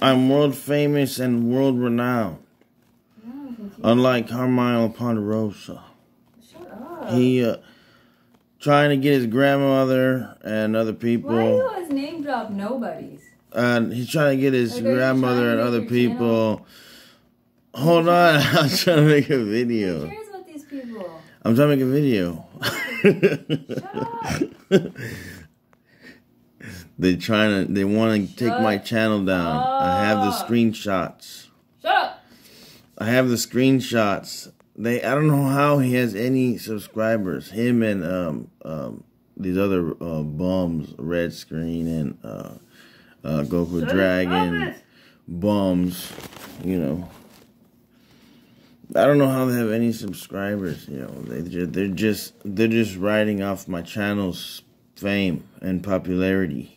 I'm world famous and world renowned. Unlike Karmylow Ponderosa. Shut up. He uh trying to get his grandmother and other people. Why do you always name drop nobodies? and he's trying to get his Like, grandmother and other people Hold on, I'm trying to make a video. Who cares about these people? I'm trying to make a video. Shut up. they trying to they want to take my channel down. I have the screenshots. Shut up. I have the screenshots. They I don't know how he has any subscribers. Him and um um these other uh, bums, Red Screen and uh, uh, Goku Dragon bums. You know. I don't know how they have any subscribers. You know, they they're just they're just riding off my channel's fame and popularity.